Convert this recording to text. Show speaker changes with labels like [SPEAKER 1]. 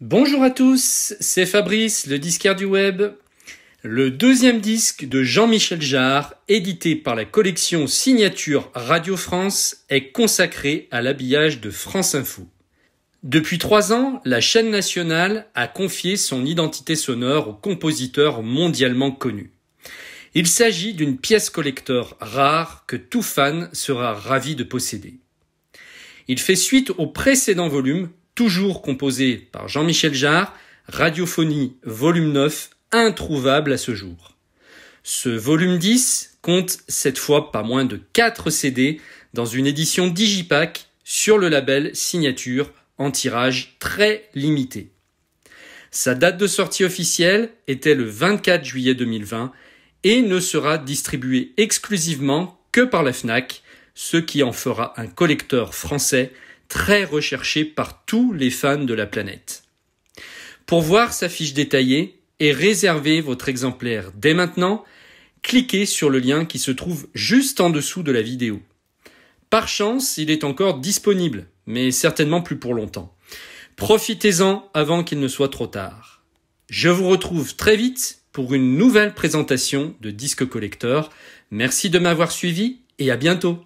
[SPEAKER 1] Bonjour à tous, c'est Fabrice, le disquaire du web. Le deuxième disque de Jean-Michel Jarre, édité par la collection Signature Radio France, est consacré à l'habillage de France Info. Depuis trois ans, la chaîne nationale a confié son identité sonore au compositeur mondialement connu. Il s'agit d'une pièce collector rare que tout fan sera ravi de posséder. Il fait suite au précédent volume, toujours composé par Jean-Michel Jarre, Radiophonie volume 9, introuvable à ce jour. Ce volume 10 compte cette fois pas moins de 4 CD dans une édition digipack sur le label Signature en tirage très limité. Sa date de sortie officielle était le 24 juillet 2020 et ne sera distribué exclusivement que par la FNAC, ce qui en fera un collecteur français très recherché par tous les fans de la planète. Pour voir sa fiche détaillée et réserver votre exemplaire dès maintenant, cliquez sur le lien qui se trouve juste en dessous de la vidéo. Par chance, il est encore disponible, mais certainement plus pour longtemps. Profitez-en avant qu'il ne soit trop tard. Je vous retrouve très vite pour une nouvelle présentation de Disque Collector. Merci de m'avoir suivi et à bientôt.